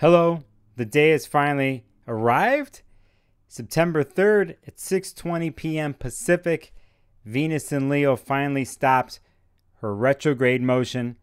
Hello, the day has finally arrived. September 3rd at 6:20 p.m. Pacific, Venus in Leo finally stopped her retrograde motion,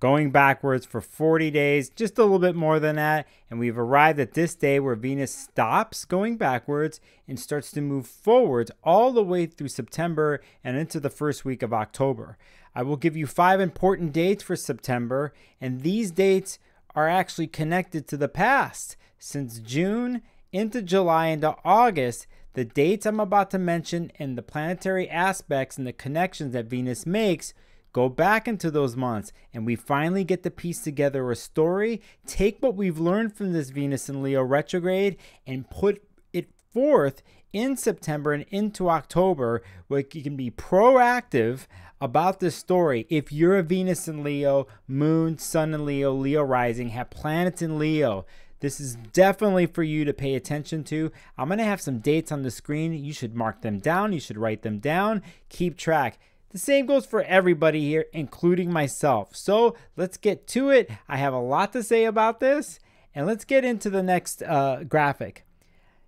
going backwards for 40 days, just a little bit more than that, and we've arrived at this day where Venus stops going backwards and starts to move forwards all the way through September and into the first week of October. I will give you five important dates for September, and these dates are actually connected to the past. Since June into July into August, the dates I'm about to mention and the planetary aspects and the connections that Venus makes go back into those months and we finally get to piece together a story, take what we've learned from this Venus and Leo retrograde and put it forth in September and into October where you can be proactive about this story. If you're a Venus in Leo, Moon, Sun in Leo, Leo rising, have planets in Leo, this is definitely for you to pay attention to. I'm going to have some dates on the screen. You should mark them down. You should write them down. Keep track. The same goes for everybody here, including myself. So let's get to it. I have a lot to say about this. And let's get into the next uh, graphic.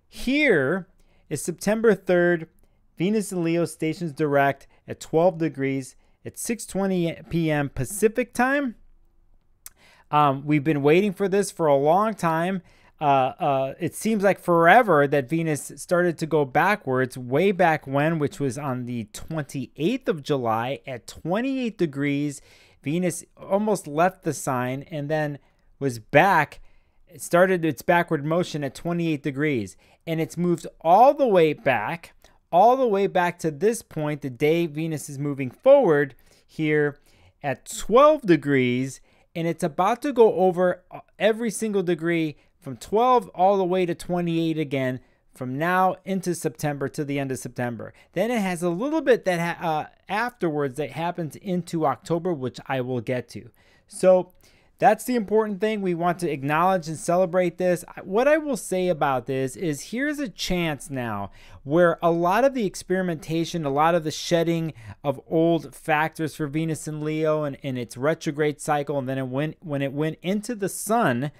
Here is September 3rd. Venus and Leo stations direct at 12 degrees at 6:20 p.m. Pacific time. Um, we've been waiting for this for a long time. Uh, uh, it seems like forever that Venus started to go backwards way back when, which was on the 28th of July at 28 degrees. Venus almost left the sign and then was back. It started its backward motion at 28 degrees and it's moved all the way back all the way back to this point, the day Venus is moving forward here at 12 degrees, and it's about to go over every single degree from 12 all the way to 28 again from now into September to the end of September. Then it has a little bit that ha- uh, afterwards that happens into October, which I will get to. So that's the important thing. We want to acknowledge and celebrate this. What I will say about this is here's a chance now where a lot of the experimentation, a lot of the shedding of old factors for Venus and Leo and, and its retrograde cycle, and then it went when it went into the sun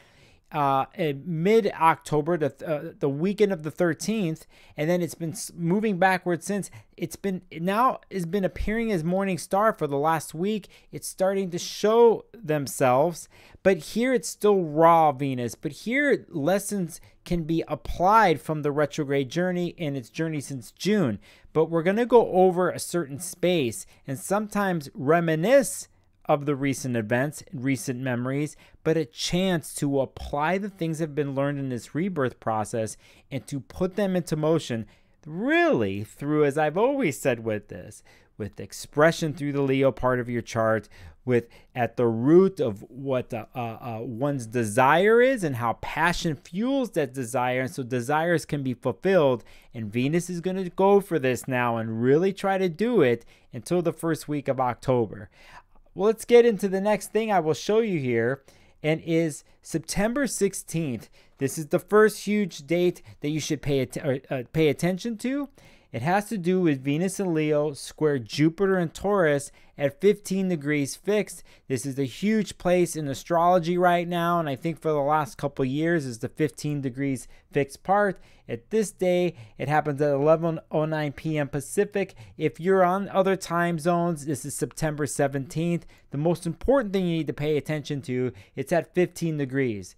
uh, mid October, the, uh, the weekend of the 13th, and then it's been moving backwards since. It's been now has been appearing as morning star for the last week. It's starting to show themselves, but here it's still raw Venus. But here lessons can be applied from the retrograde journey and its journey since June. But we're going to go over a certain space and sometimes reminisce of the recent events, recent memories, but a chance to apply the things that have been learned in this rebirth process and to put them into motion really through, as I've always said with this, with expression through the Leo part of your chart, with at the root of what uh, uh, one's desire is and how passion fuels that desire. And so desires can be fulfilled. And Venus is going to go for this now and really try to do it until the first week of October. Well, let's get into the next thing I will show you here and is September 16th. This is the first huge date that you should pay, uh, pay attention to. It has to do with Venus and Leo square Jupiter and Taurus at 15 degrees fixed. This is a huge place in astrology right now, and I think for the last couple years is the 15 degrees fixed part. At this day, it happens at 11:09 p.m. Pacific. If you're on other time zones, this is September 17th. The most important thing you need to pay attention to, it's at 15 degrees.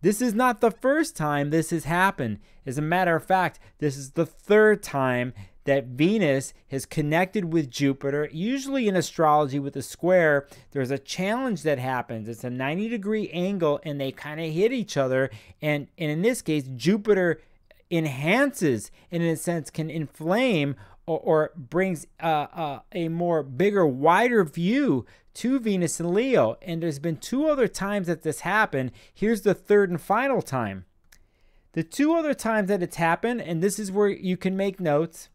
This is not the first time this has happened. As a matter of fact, this is the third time that Venus has connected with Jupiter. Usually in astrology with a square, there's a challenge that happens. It's a 90 degree angle and they kind of hit each other. And, and in this case, Jupiter enhances and in a sense can inflame or, or brings uh, uh, a more bigger, wider view to Venus and Leo. And there's been two other times that this happened. Here's the third and final time. The two other times that it's happened, and this is where you can make notes,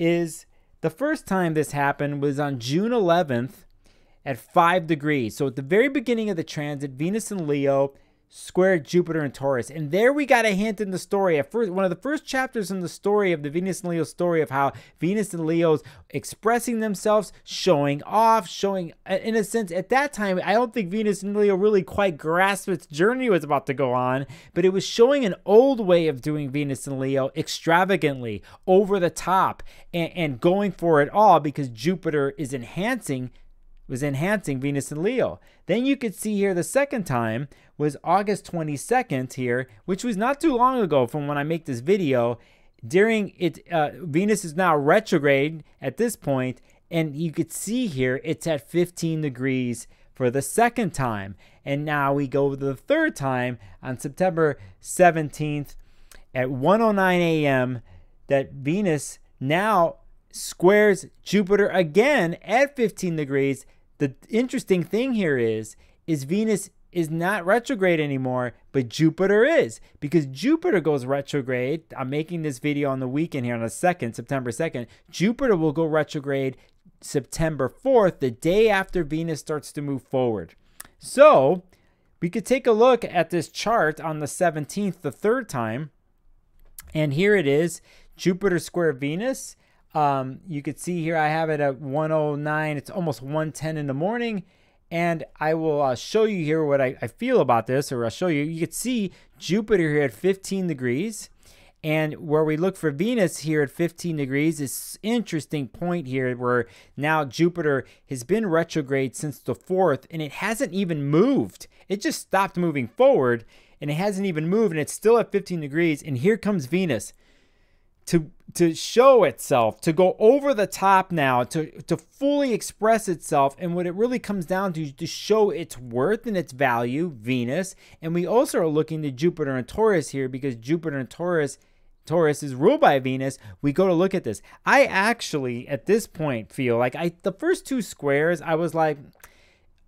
is the first time this happened was on June 11th at 5 degrees. So at the very beginning of the transit, Venus and Leo squared Jupiter and Taurus. And there we got a hint in the story. At first, one of the first chapters in the story of the Venus and Leo story of how Venus and Leo's expressing themselves, showing off, showing, uh, in a sense, at that time, I don't think Venus and Leo really quite grasped its journey was about to go on, but it was showing an old way of doing Venus and Leo extravagantly, over the top, and, and going for it all because Jupiter is enhancing was enhancing Venus and Leo. Then you could see here the second time was August 22nd here, which was not too long ago from when I make this video. During it, uh, Venus is now retrograde at this point, and you could see here it's at 15 degrees for the second time. And now we go to the third time on September 17th at 1:09 a.m. that Venus now squares Jupiter again at 15 degrees the interesting thing here is is Venus is not retrograde anymore, but Jupiter is because Jupiter goes retrograde. I'm making this video on the weekend here on the 2nd, September 2nd. Jupiter will go retrograde September 4th, the day after Venus starts to move forward. So, we could take a look at this chart on the 17th, the third time. And here it is Jupiter square Venus. Um, you could see here I have it at 109. It's almost 110 in the morning. And I will uh, show you here what I, I, feel about this, or I'll show you. You can see Jupiter here at 15 degrees. And where we look for Venus here at 15 degrees, this interesting point here where now Jupiter has been retrograde since the 4th and it hasn't even moved. It just stopped moving forward and it hasn't even moved and it's still at 15 degrees. And here comes Venus to to show itself, to go over the top now, to to fully express itself, and what it really comes down to is to show its worth and its value, Venus. And we also are looking to Jupiter and Taurus here because Jupiter and Taurus Taurus is ruled by Venus, we go to look at this. I actually, at this point, feel like I the first two squares, I was like,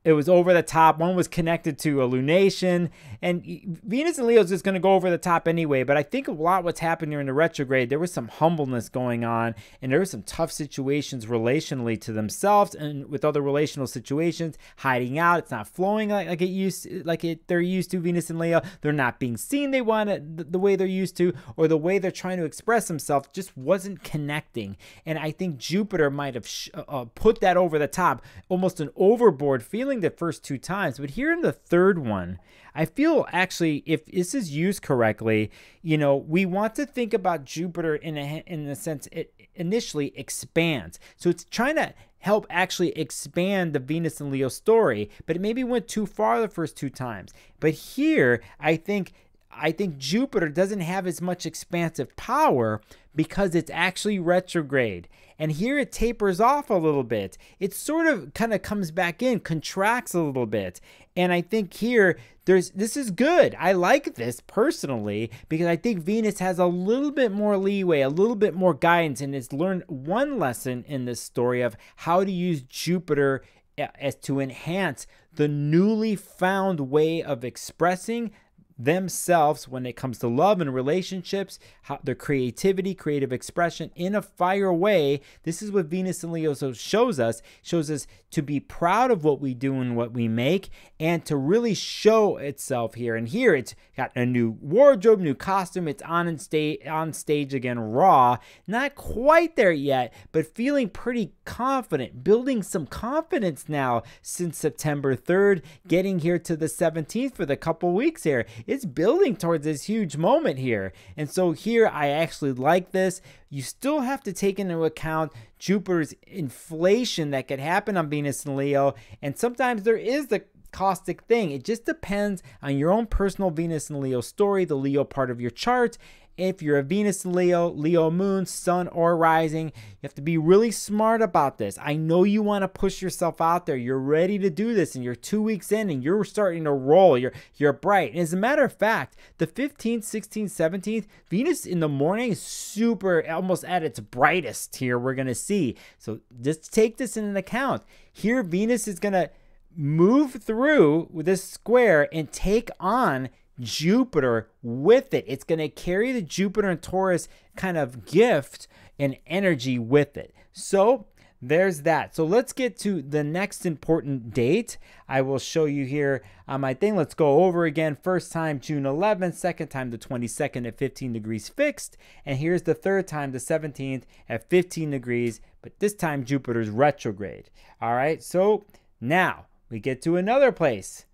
it was over the top. One was connected to a lunation, and Venus and Leo is just going to go over the top anyway. But I think a lot what's happened during the retrograde, there was some humbleness going on, and there were some tough situations relationally to themselves and with other relational situations, hiding out. It's not flowing like, like it used, like it they're used to. Venus and Leo, they're not being seen. They want it the way they're used to, or the way they're trying to express themselves just wasn't connecting. And I think Jupiter might have uh, uh put that over the top, almost an overboard feeling the first two times, but here in the third one, I feel actually if this is used correctly, you know, we want to think about Jupiter in a in the sense it initially expands. So it's trying to help actually expand the Venus and Leo story, but it maybe went too far the first two times. But here, I think I think Jupiter doesn't have as much expansive power because it's actually retrograde. And here it tapers off a little bit. It sort of kind of comes back in, contracts a little bit. And I think here there's this is good. I like this personally because I think Venus has a little bit more leeway, a little bit more guidance and has learned one lesson in this story of how to use Jupiter eh, as to enhance the newly found way of expressing themselves when it comes to love and relationships, how, their creativity, creative expression in a fire way. This is what Venus and Leo shows us. Shows us to be proud of what we do and what we make, and to really show itself here. And here it's got a new wardrobe, new costume. It's on and stage on stage again, raw. Not quite there yet, but feeling pretty confident, building some confidence now since September 3rd, getting here to the 17th for the couple weeks here it's building towards this huge moment here. And so here I actually like this. You still have to take into account Jupiter's inflation that could happen on Venus and Leo. And sometimes there is the caustic thing. It just depends on your own personal Venus and Leo story, the Leo part of your chart, if you're a Venus Leo, Leo moon, sun, or rising. You have to be really smart about this. I know you want to push yourself out there. You're ready to do this, and you're two weeks in and you're starting to roll. You're you're bright. And as a matter of fact, the 15th, 16th, 17th, Venus in the morning is super almost at its brightest here. We're gonna see. So just take this in account. Here, Venus is gonna move through this square and take on Jupiter with it. It's going to carry the Jupiter and Taurus kind of gift and energy with it. So there's that. So let's get to the next important date. I will show you here on my thing. Let's go over again. First time, June 11th. Second time, the 22nd at 15 degrees fixed. And here's the third time, the 17th at 15 degrees. But this time, Jupiter's retrograde. All right. So now we get to another place.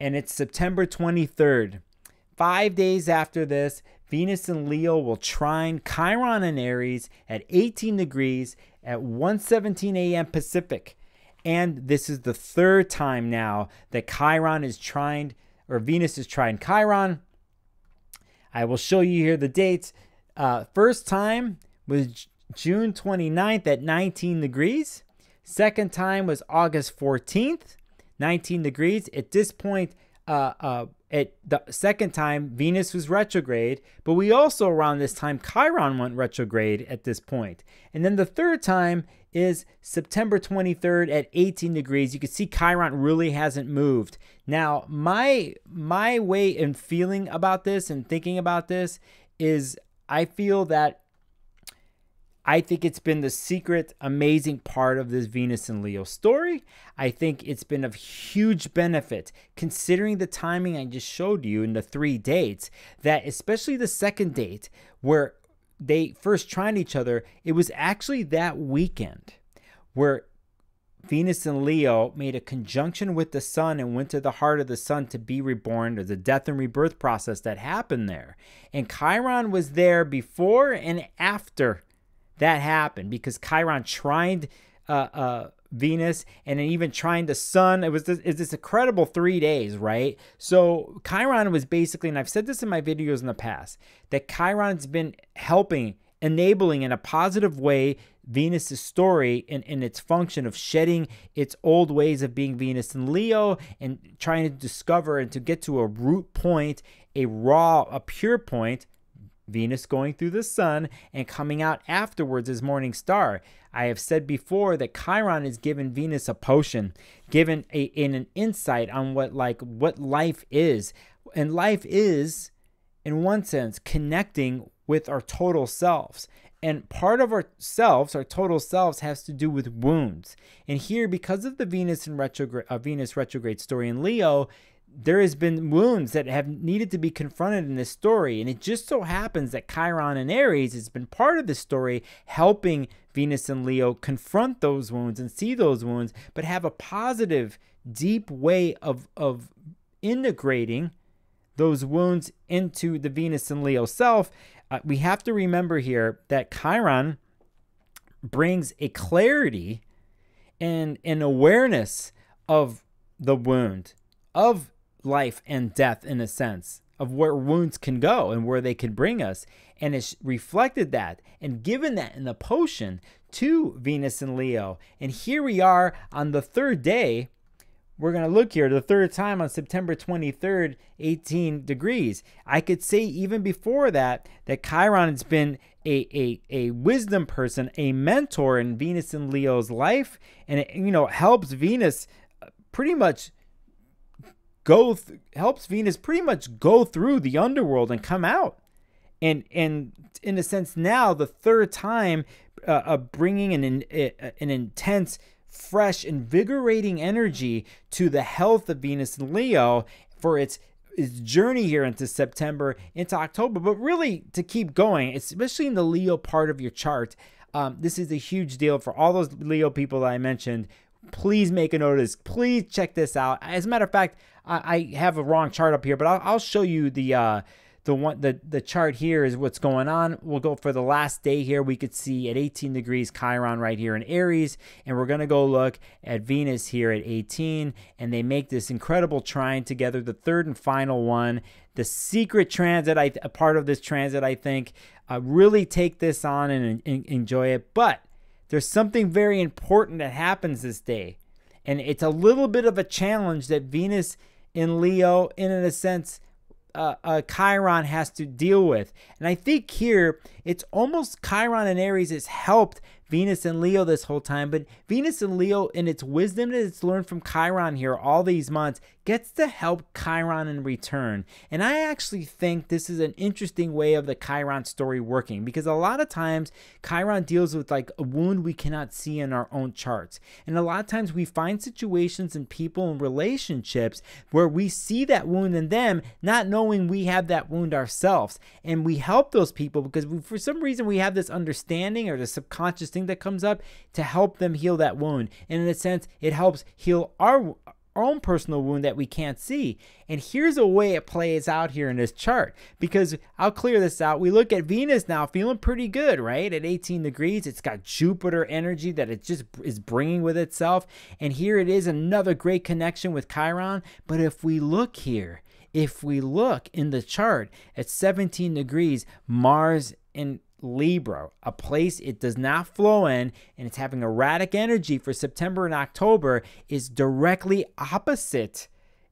And it's September 23rd. Five days after this, Venus and Leo will trine Chiron and Aries at 18 degrees at 1:17 a.m. Pacific. And this is the third time now that Chiron is trined or Venus is trined Chiron. I will show you here the dates. Uh, first time was June 29th at 19 degrees. Second time was August 14th, 19 degrees. At this point, uh, uh, at the second time, Venus was retrograde, but we also around this time, Chiron went retrograde at this point. And then the third time is September 23rd at 18 degrees. You can see Chiron really hasn't moved. Now, my my way in feeling about this and thinking about this is I feel that I think it's been the secret, amazing part of this Venus and Leo story. I think it's been of huge benefit considering the timing I just showed you in the three dates, that especially the second date where they first tried each other, it was actually that weekend where Venus and Leo made a conjunction with the sun and went to the heart of the sun to be reborn. There's a death and rebirth process that happened there. And Chiron was there before and after that happened because Chiron trined uh, uh, Venus and then even trying the sun. It was this, it's this incredible three days, right? So Chiron was basically, and I've said this in my videos in the past, that Chiron's been helping, enabling in a positive way Venus's story and, in its function of shedding its old ways of being Venus and Leo and trying to discover and to get to a root point, a raw, a pure point Venus going through the sun and coming out afterwards as morning star. I have said before that Chiron is given Venus a potion, given a in an insight on what like what life is. And life is in one sense connecting with our total selves. And part of our selves, our total selves, has to do with wounds. And here, because of the Venus and retrograde, uh, Venus retrograde story in Leo, there has been wounds that have needed to be confronted in this story and it just so happens that chiron and aries has been part of this story helping venus and leo confront those wounds and see those wounds but have a positive deep way of of integrating those wounds into the venus and leo self. Uh, we have to remember here that chiron brings a clarity and an awareness of the wound of life and death in a sense of where wounds can go and where they can bring us. And it's reflected that and given that in the potion to Venus and Leo. And here we are on the third day. We're going to look here the third time on September 23rd, 18 degrees. I could say even before that, that Chiron has been a, a, a wisdom person, a mentor in Venus and Leo's life. And it, you know, helps Venus uh, pretty much go th- helps Venus pretty much go through the underworld and come out. And and in a sense now the third time uh, uh, bringing an an intense fresh invigorating energy to the health of Venus and Leo for its its journey here into September into October, but really to keep going, especially in the Leo part of your chart. Um, this is a huge deal for all those Leo people that I mentioned please make a this. Please check this out. As a matter of fact, I, I have a wrong chart up here, but I'll, I'll show you the uh, the one the the chart here is what's going on. We'll go for the last day here. We could see at 18 degrees Chiron right here in Aries, and we're gonna go look at Venus here at 18, and they make this incredible trine together. The third and final one, the secret transit. I a part of this transit, I think, uh, really take this on and, and enjoy it, but there's something very important that happens this day. And it's a little bit of a challenge that Venus in Leo, in a sense, uh, uh, Chiron has to deal with. And I think here it's almost Chiron and Aries has helped Venus and Leo this whole time, but Venus and Leo, in its wisdom that it's learned from Chiron here all these months, gets to help Chiron in return. And I actually think this is an interesting way of the Chiron story working because a lot of times Chiron deals with like a wound we cannot see in our own charts. And a lot of times we find situations and people and relationships where we see that wound in them, not knowing we have that wound ourselves. And we help those people because we, for some reason we have this understanding or the subconscious thing that comes up to help them heal that wound. And in a sense, it helps heal our our own personal wound that we can't see. And here's a way it plays out here in this chart because I'll clear this out. We look at Venus now feeling pretty good, right? At 18 degrees, it's got Jupiter energy that it just is bringing with itself. And here it is, another great connection with Chiron. But if we look here, if we look in the chart at 17 degrees, Mars in Libra, a place it does not flow in and it's having erratic energy for September and October, is directly opposite,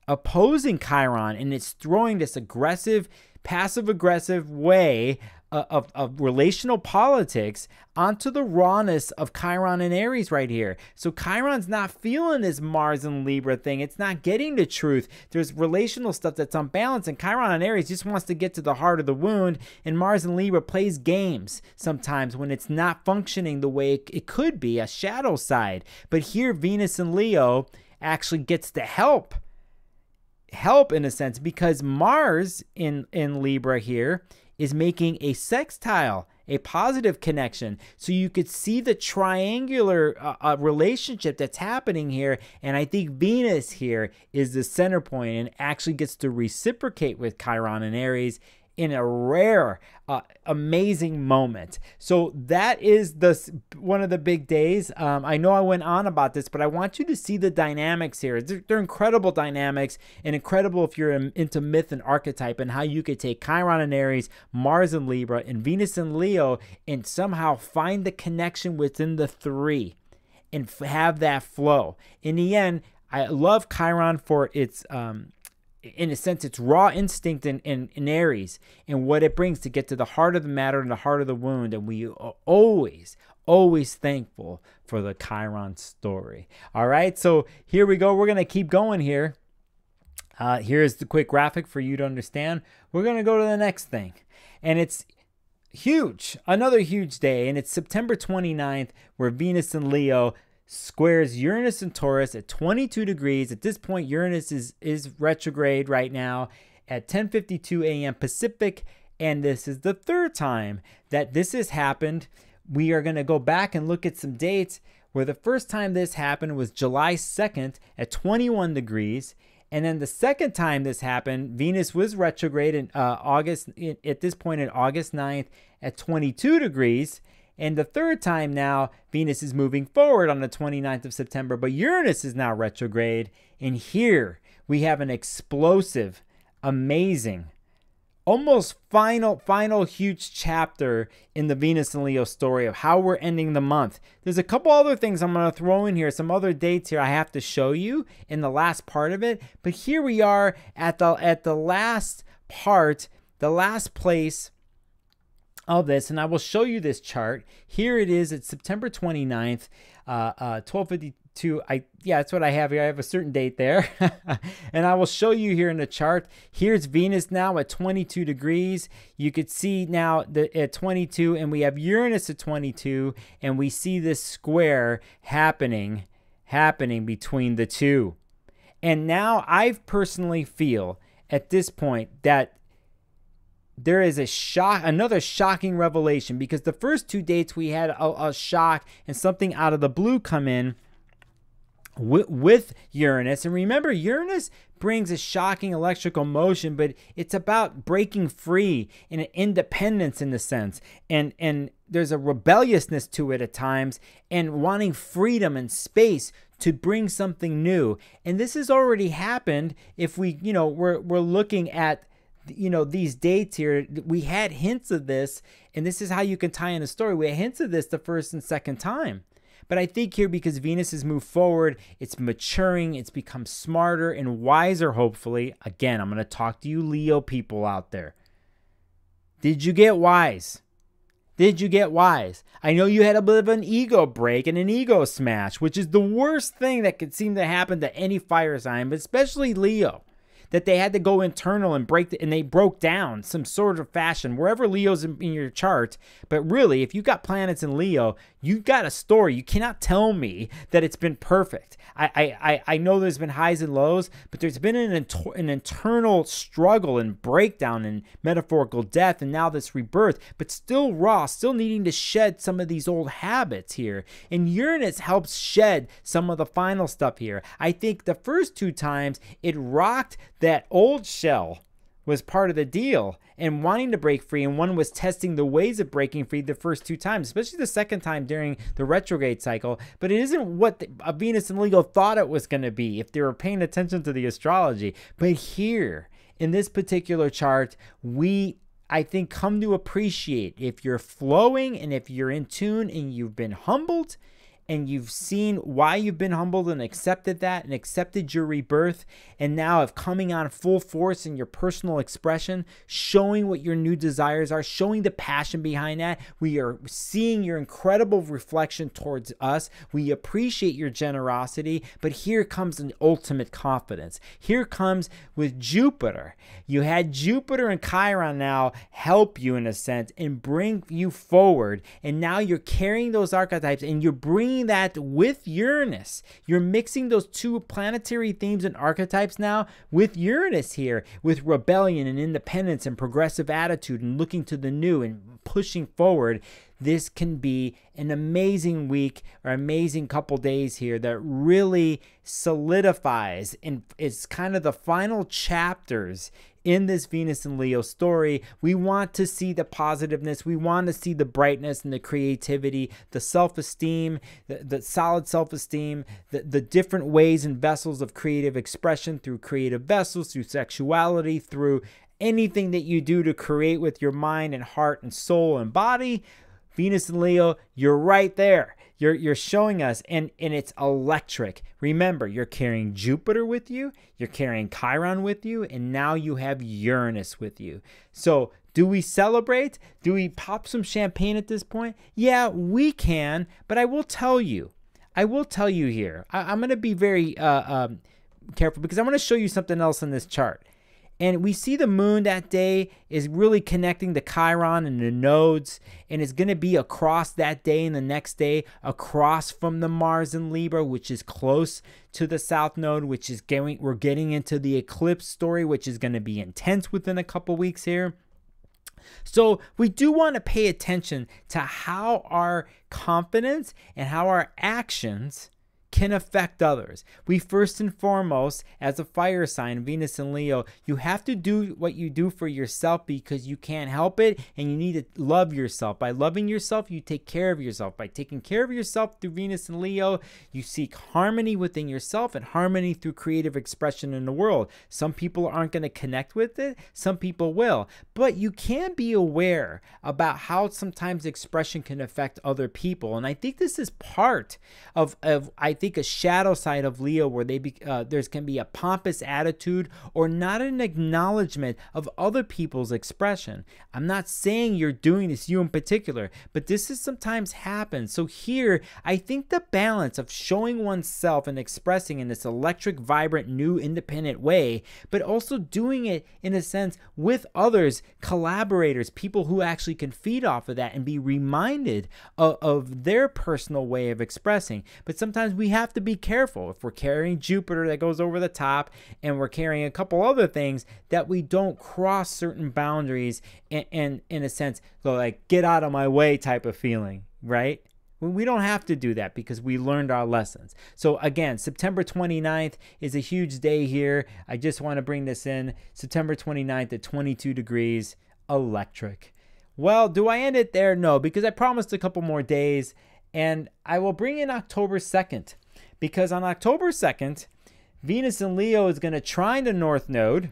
opposing Chiron, and it's throwing this aggressive, passive aggressive way Uh, of, of relational politics onto the rawness of Chiron and Aries right here. So Chiron's not feeling this Mars and Libra thing. It's not getting the truth. There's relational stuff that's unbalanced, and Chiron and Aries just wants to get to the heart of the wound. And Mars and Libra plays games sometimes when it's not functioning the way it could be, a shadow side. But here, Venus and Leo actually gets to help help in a sense because Mars in in Libra here is making a sextile, a positive connection. So you could see the triangular uh, uh, relationship that's happening here. And I think Venus here is the center point and actually gets to reciprocate with Chiron and Aries in a rare, uh, amazing moment. So that is the one of the big days. Um, I know I went on about this, but I want you to see the dynamics here. They're, they're incredible dynamics and incredible if you're into myth and archetype and how you could take Chiron and Aries, Mars and Libra, and Venus and Leo, and somehow find the connection within the three and have that flow. In the end, I love Chiron for its um, in a sense, it's raw instinct in, in, in Aries and what it brings to get to the heart of the matter and the heart of the wound. And we are always, always thankful for the Chiron story. All right, so here we go. We're going to keep going here. Uh, here's the quick graphic for you to understand. We're going to go to the next thing. And it's huge, another huge day. And it's September 29th, where Venus and Leo squares Uranus and Taurus at 22 degrees. At this point, Uranus is, is retrograde right now at 10:52 a.m. Pacific, and this is the third time that this has happened. We are going to go back and look at some dates where the first time this happened was July 2nd at 21 degrees. And then the second time this happened, Venus was retrograde in uh, August, at this point in August 9th at 22 degrees. And the third time now, Venus is moving forward on the 29th of September, but Uranus is now retrograde. And here we have an explosive, amazing, almost final, final huge chapter in the Venus and Leo story of how we're ending the month. There's a couple other things I'm going to throw in here, some other dates here I have to show you in the last part of it. But here we are at the at the last part, the last place of this and I will show you this chart. Here it is. It's September 29th, uh, uh, 1252. I yeah, that's what I have here. I have a certain date there. and I will show you here in the chart. Here's Venus now at 22 degrees. You could see now the, at 22 and we have Uranus at 22 and we see this square happening happening between the two. And now I personally feel at this point that there is a shock, another shocking revelation because the first two dates we had a, a shock and something out of the blue come in with, with Uranus. And remember, Uranus brings a shocking electrical motion, but it's about breaking free and an independence in the sense. And and there's a rebelliousness to it at times and wanting freedom and space to bring something new. And this has already happened if we, you know, we're we're looking at you know these dates here we had hints of this and this is how you can tie in a story. We had hints of this the first and second time. But i think here because venus has moved forward it's maturing it's become smarter and wiser hopefully. Again i'm going to talk to you leo people out there. Did you get wise? Did you get wise? I know you had a bit of an ego break and an ego smash, which is the worst thing that could seem to happen to any fire sign, but especially Leo that they had to go internal and break the, and they broke down some sort of fashion wherever Leo's in, in your chart. But really, if you got planets in Leo, you got a story. You cannot tell me that it's been perfect. I I, I know there's been highs and lows, but there's been an, inter- an internal struggle and breakdown and metaphorical death, and now this rebirth, but still raw, still needing to shed some of these old habits here. And Uranus helps shed some of the final stuff here. I think the first two times it rocked that old shell was part of the deal and wanting to break free and one was testing the ways of breaking free the first two times especially the second time during the retrograde cycle. But it isn't what the, a venus and leo thought it was going to be if they were paying attention to the astrology. But here in this particular chart we I think come to appreciate if you're flowing and if you're in tune and you've been humbled and you've seen why you've been humbled and accepted that and accepted your rebirth and now of coming on full force in your personal expression showing what your new desires are showing the passion behind that. We are seeing your incredible reflection towards us. We appreciate your generosity but here comes an ultimate confidence. Here comes with jupiter. You had jupiter and chiron now help you in a sense and bring you forward. And now you're carrying those archetypes and you're bringing bringing that with Uranus. You're mixing those two planetary themes and archetypes now with Uranus here, with rebellion and independence and progressive attitude and looking to the new and pushing forward. This can be an amazing week or amazing couple days here that really solidifies and is kind of the final chapters in this Venus and Leo story. We want to see the positiveness, we want to see the brightness and the creativity, the self esteem, the, the, solid self esteem, the, the different ways and vessels of creative expression through creative vessels, through sexuality, through anything that you do to create with your mind and heart and soul and body. Venus and Leo, you're right there. You're you're showing us and and it's electric. Remember, you're carrying Jupiter with you, you're carrying Chiron with you, and now you have Uranus with you. So, do we celebrate? Do we pop some champagne at this point? Yeah, we can, but I will tell you. I will tell you here. I, am going to be very uh, um, careful because I'm going to show you something else in this chart. And we see the moon that day is really connecting the Chiron and the nodes, and it's going to be across that day and the next day, across from the Mars in Libra, which is close to the South Node, which is going, we're getting into the eclipse story, which is going to be intense within a couple weeks here. So, we do want to pay attention to how our confidence and how our actions can affect others. We first and foremost, as a fire sign, Venus and Leo, you have to do what you do for yourself because you can't help it and you need to love yourself. By loving yourself, you take care of yourself. By taking care of yourself through Venus and Leo, you seek harmony within yourself and harmony through creative expression in the world. Some people aren't going to connect with it, some people will. But you can be aware about how sometimes expression can affect other people. And I think this is part of, of I think think a shadow side of Leo where they be, uh, there's can be a pompous attitude or not an acknowledgement of other people's expression. I'm not saying you're doing this, you in particular, but this is sometimes happens. So here, I think the balance of showing oneself and expressing in this electric, vibrant, new, independent way, but also doing it in a sense with others, collaborators, people who actually can feed off of that and be reminded of, of their personal way of expressing. But sometimes we have to be careful if we're carrying Jupiter that goes over the top and we're carrying a couple other things that we don't cross certain boundaries and, and in a sense, go like get out of my way type of feeling, right? We don't have to do that because we learned our lessons. So, again, September 29th is a huge day here. I just want to bring this in. September 29th at 22 degrees, electric. Well, do I end it there? No, because I promised a couple more days and I will bring in October 2nd because on October 2nd, Venus and Leo is going to trine the North Node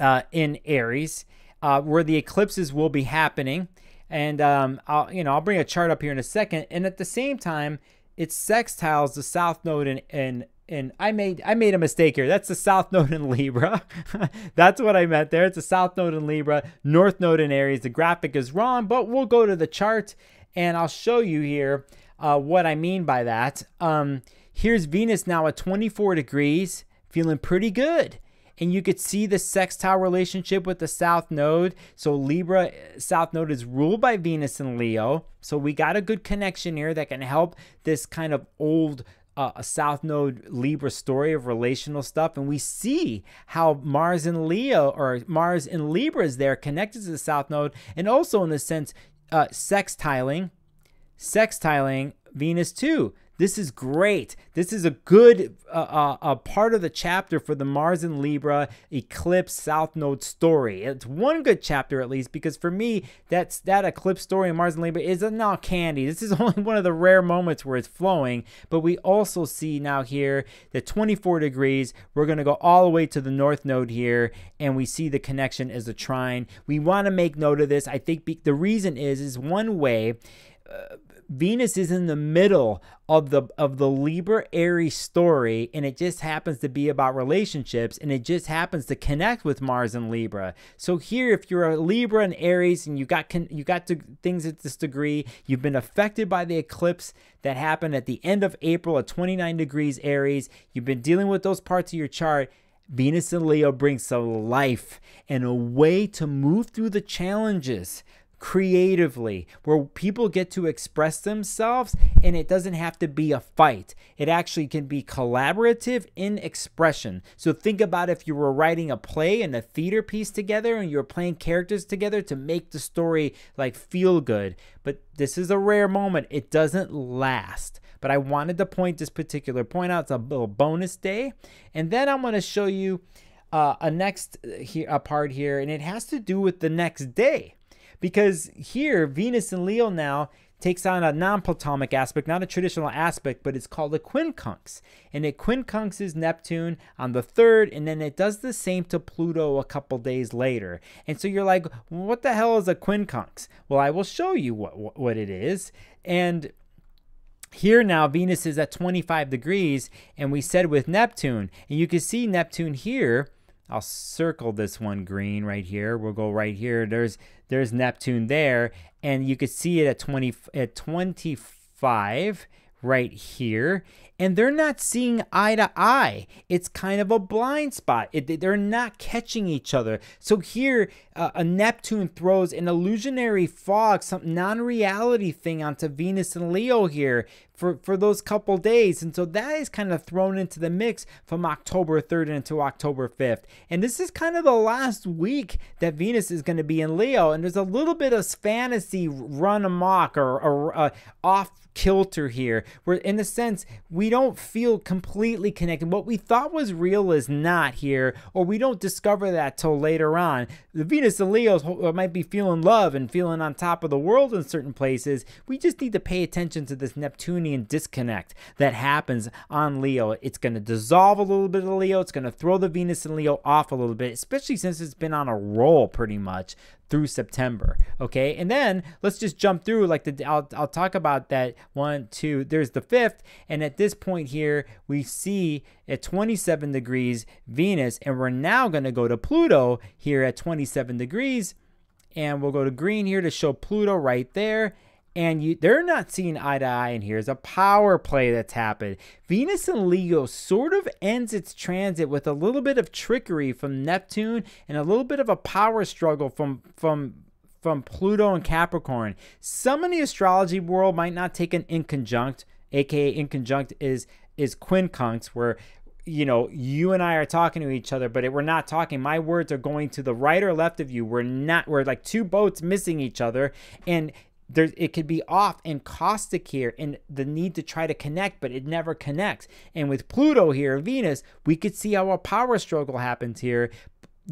uh, in Aries, uh, where the eclipses will be happening. And um, I'll, you know, I'll bring a chart up here in a second. And at the same time, it sextiles the South Node in, in and I made I made a mistake here. That's the south node in Libra. That's what I meant there. It's a south node in Libra, north node in Aries. The graphic is wrong, but we'll go to the chart and I'll show you here uh, what I mean by that. Um, here's Venus now at 24 degrees, feeling pretty good. And you could see the sextile relationship with the South Node. So Libra South Node is ruled by Venus and Leo. So we got a good connection here that can help this kind of old uh, South Node Libra story of relational stuff, and we see how Mars and Leo or Mars and Libra is there connected to the South Node, and also in a sense uh, sextiling, sextiling Venus too. This is great. This is a good uh, uh, part of the chapter for the Mars and Libra eclipse South Node story. It's one good chapter at least because for me, that's that eclipse story in Mars and Libra is not candy. This is only one of the rare moments where it's flowing. But we also see now here the 24 degrees. We're going to go all the way to the North Node here, and we see the connection as a trine. We want to make note of this. I think the reason is is one way. Uh, Venus is in the middle of the of the Libra Aries story and it just happens to be about relationships and it just happens to connect with Mars and Libra. So here if you're a Libra and Aries and you got you got to things at this degree, you've been affected by the eclipse that happened at the end of April at 29 degrees Aries, you've been dealing with those parts of your chart Venus and Leo brings some life and a way to move through the challenges creatively, where people get to express themselves and it doesn't have to be a fight. It actually can be collaborative in expression. So think about if you were writing a play and a theater piece together and you're playing characters together to make the story like feel good. But this is a rare moment. It doesn't last. But I wanted to point this particular point out. It's a little bonus day. And then I'm going to show you uh, a next uh, here, a part here, and it has to do with the next day because here Venus in Leo now takes on a non-Ptolemaic aspect, not a traditional aspect, but it's called a quincunx. And it quincunxes Neptune on the third, and then it does the same to Pluto a couple days later. And so you're like, what the hell is a quincunx? Well, I will show you what, what it is. And here now, Venus is at 25 degrees, and we said with Neptune, and you can see Neptune here I'll circle this one green right here. We'll go right here. There's there's Neptune there, and you can see it at 20 at 25 right here and they're not seeing eye to eye. It's kind of a blind spot. It, they're not catching each other. So here, uh, a Neptune throws an illusionary fog, some non-reality thing onto Venus and Leo here for, for those couple days. And so that is kind of thrown into the mix from October 3rd into October 5th. And this is kind of the last week that Venus is going to be in Leo. And there's a little bit of fantasy run amok or, or uh, off kilter here, where in a sense, we don't feel completely connected. What we thought was real is not here, or we don't discover that till later on. The Venus and Leo uh, might be feeling love and feeling on top of the world in certain places. We just need to pay attention to this Neptunian disconnect that happens on Leo. It's going to dissolve a little bit of Leo. It's going to throw the Venus and Leo off a little bit, especially since it's been on a roll pretty much through September. Okay, and then let's just jump through like the I'll I'll talk about that one, two. There's the fifth, and at this point here we see at 27 degrees Venus, and we're now going to go to Pluto here at 27 degrees, and we'll go to green here to show Pluto right there and you they're not seeing eye to eye in here. It's a power play that's happened. Venus and Leo sort of ends its transit with a little bit of trickery from Neptune and a little bit of a power struggle from from from Pluto and Capricorn. Some in the astrology world might not take an inconjunct, aka inconjunct is is quincunx, where you know, you and I are talking to each other, but we're not talking. My words are going to the right or left of you. We're not, we're like two boats missing each other. And there it could be off and caustic here and the need to try to connect but it never connects. And with pluto here venus we could see how a power struggle happens here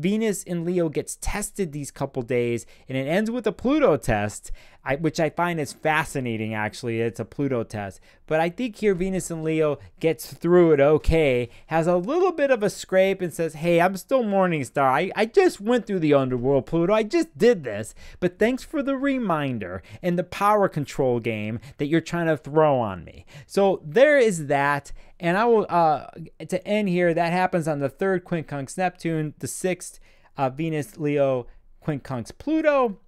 Venus in Leo gets tested these couple days, and it ends with a Pluto test, I, which I find is fascinating. Actually, it's a Pluto test, but I think here Venus in Leo gets through it okay, has a little bit of a scrape, and says, "Hey, I'm still Morning Star. I, I just went through the underworld, Pluto. I just did this, but thanks for the reminder and the power control game that you're trying to throw on me." So there is that. And I will, uh, to end here, that happens on the third quincunx Neptune, the sixth uh, Venus, Leo, quincunx Pluto.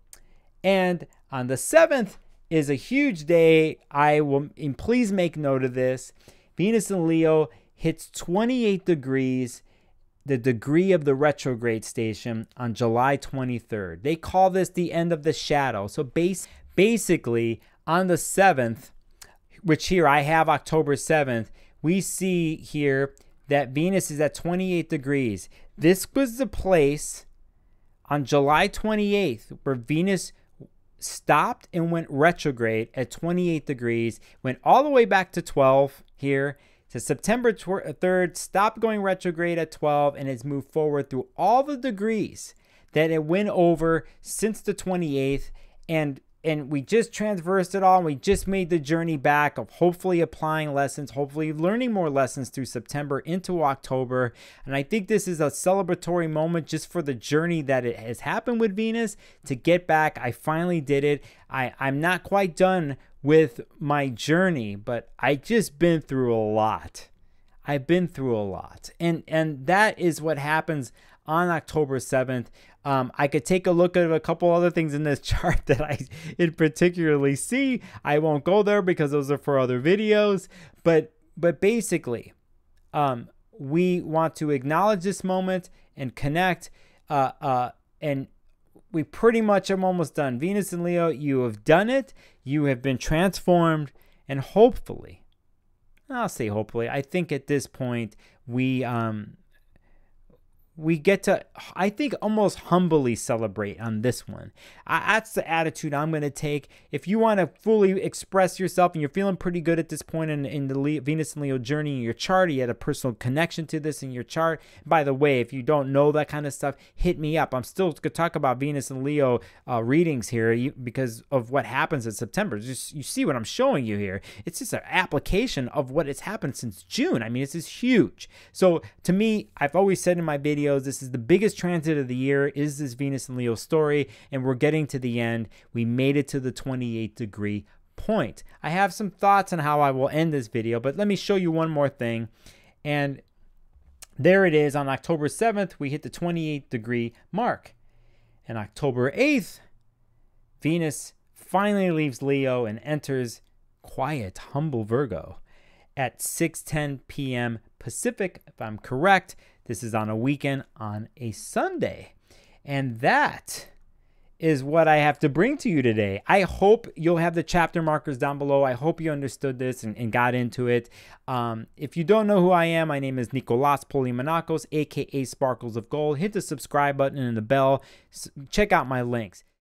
And on the seventh is a huge day. I will, please make note of this. Venus and Leo hits 28 degrees the degree of the retrograde station on July 23rd. They call this the end of the shadow. So base, basically, on the 7th, which here I have October 7th, we see here that Venus is at 28 degrees. This was the place on July 28th where Venus stopped and went retrograde at 28 degrees, went all the way back to 12 here, to September 3rd, stopped going retrograde at 12 and has moved forward through all the degrees that it went over since the 28th. And and we just transversed it all and we just made the journey back of hopefully applying lessons hopefully learning more lessons through september into october. And i think this is a celebratory moment just for the journey that it has happened with venus to get back. I finally did it. I, i'm not quite done with my journey but i just been through a lot. I've been through a lot. And and that is what happens on october 7th um, I could take a look at a couple other things in this chart that I in particularly see. I won't go there because those are for other videos. But but basically, um, we want to acknowledge this moment and connect. Uh, uh, and we pretty much am almost done. Venus and Leo, you have done it. You have been transformed, and hopefully, I'll say hopefully. I think at this point we um we get to i think almost humbly celebrate on this one. I, that's the attitude i'm going to take. If you want to fully express yourself and you're feeling pretty good at this point in, in the Leo, venus and leo journey in your chart you had a personal connection to this in your chart. By the way if you don't know that kind of stuff hit me up. I'm still going to talk about venus and leo uh, readings here because of what happens in september. Just you see what i'm showing you here. It's just an application of what has happened since june. I mean this is huge. So to me i've always said in my video videos. This is the biggest transit of the year, is this Venus and Leo story, and we're getting to the end. We made it to the 28 degree point. I have some thoughts on how I will end this video, but let me show you one more thing. And there it is on October 7th, we hit the 28 degree mark. And October 8th, Venus finally leaves Leo and enters quiet, humble Virgo at 6:10 p.m. Pacific, if I'm correct. This is on a weekend on a Sunday. And that is what I have to bring to you today. I hope you'll have the chapter markers down below. I hope you understood this and, and got into it. Um, if you don't know who I am, my name is Nicholas Polimenakos, aka Sparkles of Gold. Hit the subscribe button and the bell. S check out my links.